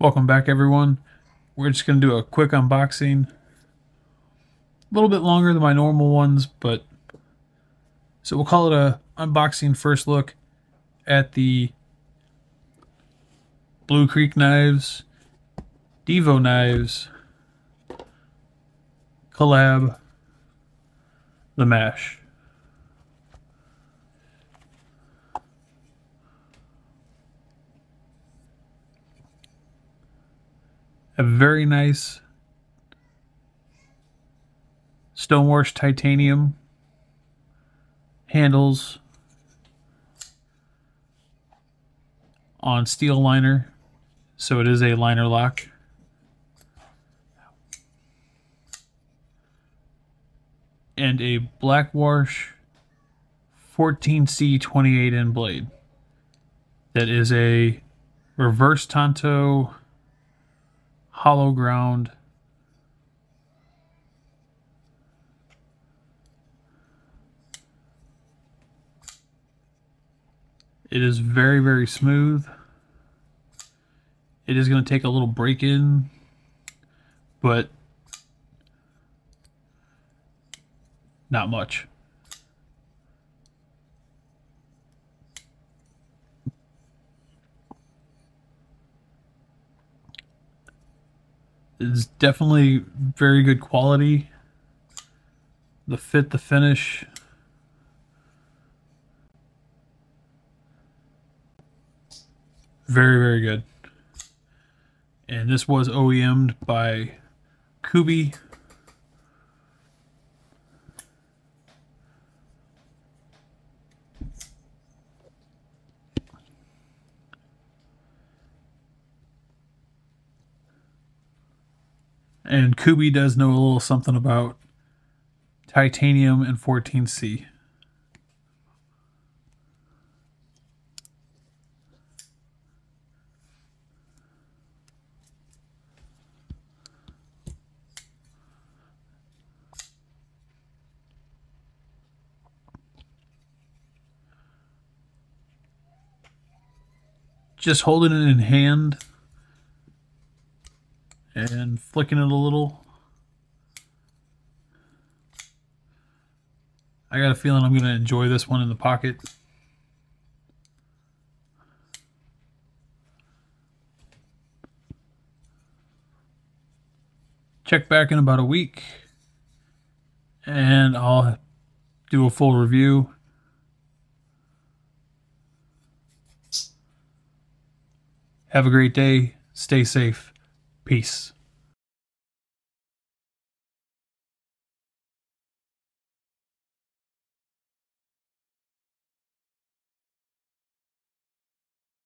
Welcome back everyone. We're just going to do a quick unboxing. A little bit longer than my normal ones, but so we'll call it a unboxing first look at the Blue Creek knives, Divo knives, collab, the mash. A very nice stonewash titanium handles on steel liner so it is a liner lock. And a blackwash 14C 28N blade. That is a reverse tanto hollow ground. It is very, very smooth. It is going to take a little break in, but not much. Is definitely very good quality. The fit, the finish. Very, very good. And this was OEM'd by Kubey. And Kubey does know a little something about titanium and 14C. Just holding it in hand and flicking it a little. I got a feeling I'm going to enjoy this one in the pocket. Check back in about a week and I'll do a full review. Have a great day. Stay safe. Peace.